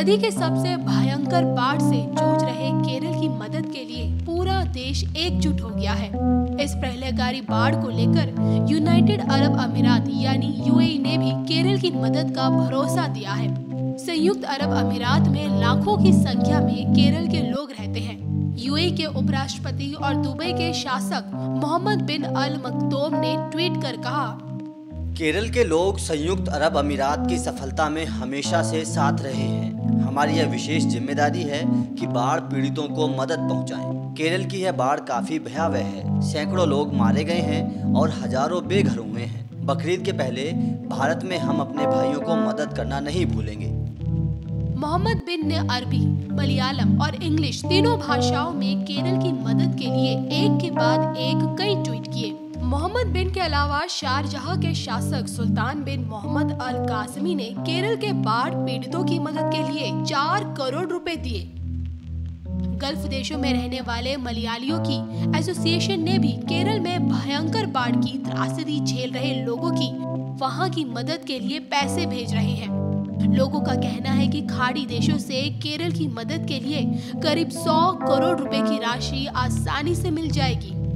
सदी के सबसे भयंकर बाढ़ से जूझ रहे केरल की मदद के लिए पूरा देश एकजुट हो गया है। इस प्रलयकारी बाढ़ को लेकर यूनाइटेड अरब अमीरात यानी यूएई ने भी केरल की मदद का भरोसा दिया है। संयुक्त अरब अमीरात में लाखों की संख्या में केरल के लोग रहते हैं। यूएई के उपराष्ट्रपति और दुबई के शासक मोहम्मद बिन अल मकतोम ने ट्वीट कर कहा केरल के लोग संयुक्त अरब अमीरात की सफलता में हमेशा से साथ रहे हैं। हमारी यह विशेष ज़िम्मेदारी है कि बाढ़ पीड़ितों को मदद पहुंचाएँ। केरल की यह बाढ़ काफ़ी भयावह है। सैकड़ों लोग मारे गए हैं और हज़ारों बेघर हुए हैं। बकरीद के पहले भारत में हम अपने भाइयों को मदद करना नहीं भूलेंगे। मोहम्मद बिन ने अरबी, मलयालम और इंग्लिश तीनों भाषाओं में केरल की मदद के लिए एक के बाद एक कई ट्वीट मोहम्मद बिन के अलावा शारजहां के शासक सुल्तान बिन मोहम्मद अल कासमी ने केरल के बाढ़ पीड़ितों की मदद के लिए चार करोड़ रुपए दिए। गल्फ देशों में रहने वाले मलयालियों की एसोसिएशन ने भी केरल में भयंकर बाढ़ की त्रासदी झेल रहे लोगों की वहाँ की मदद के लिए पैसे भेज रहे हैं। लोगों का कहना है कि खाड़ी देशों से केरल की मदद के लिए करीब 100 करोड़ रुपए की राशि आसानी से मिल जाएगी।